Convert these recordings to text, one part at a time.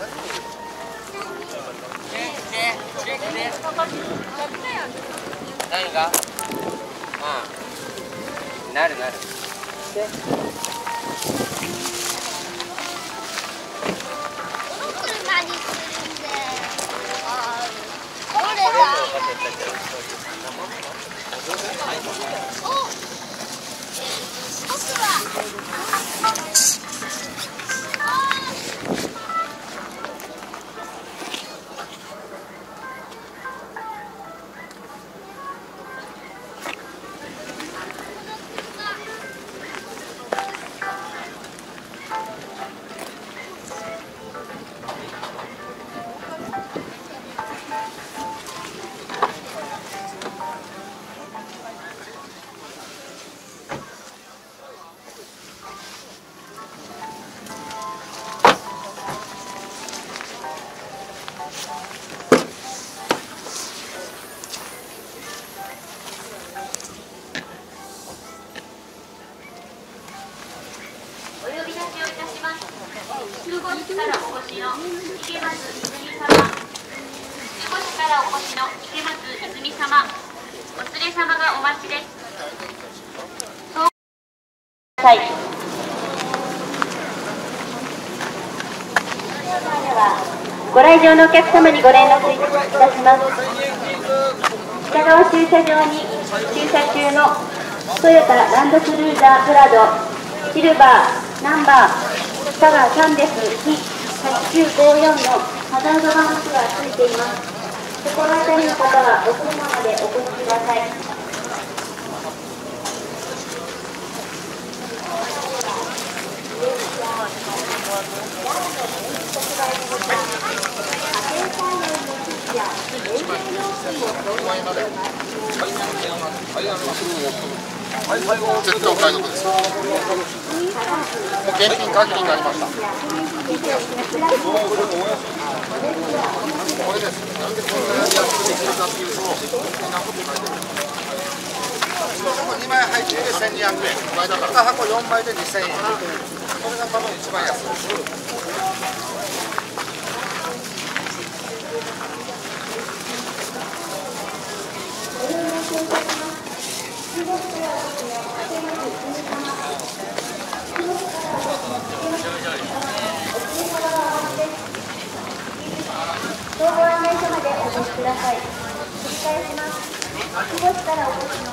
何が？なるなる。おはお越しの池松泉様。お連れ様がお待ちです。そうください。ではご来場のお客様にご連絡いたします。北川駐車場に駐車中のトヨタランドクルーザープラドシルバーナンバー佐賀302 8954のハザードランプがついています心当たりの方はお車までお越しください絶対お買い得ですよ。もう現金限りになりました。これです。なんできるかっていうと、こんなこと書いてる。2枚入って1200円。2箱4枚で2000円。これが多分一番安いです合案内所までお越しください繰り返します久保市からお越しの。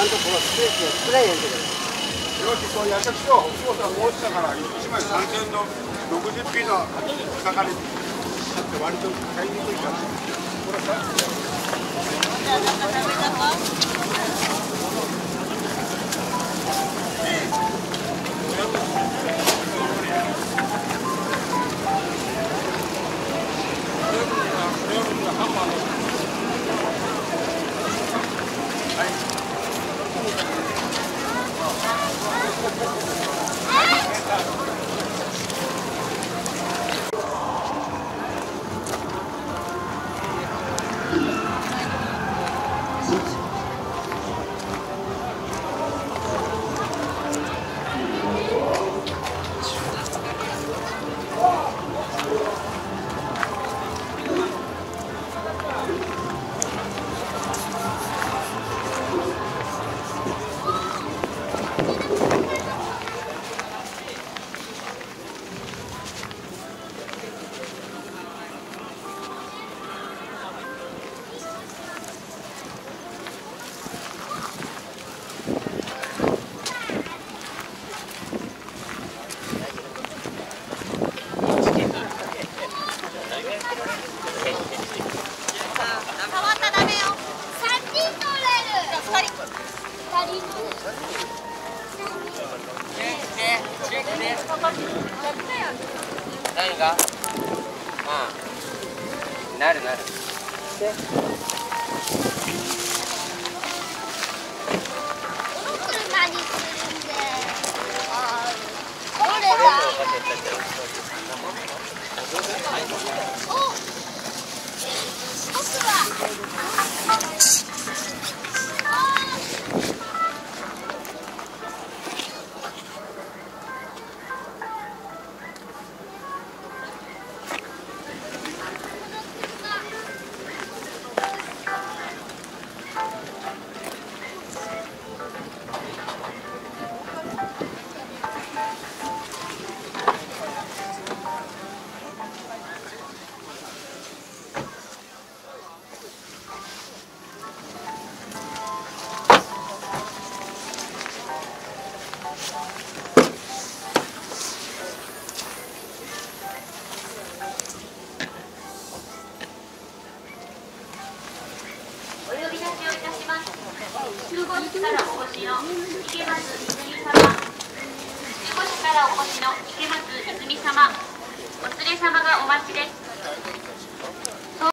なんとこのスペースを作れへんけどよし、そうやった人、お仕事は落ちたから、1枚3000の60ピーのかかり、だって割と買いにくいから。これさ触何が。うん。なるなる。でお僕は15時からお越しの池松泉様15時からお越しの池松泉様お連れ様がお待ちです。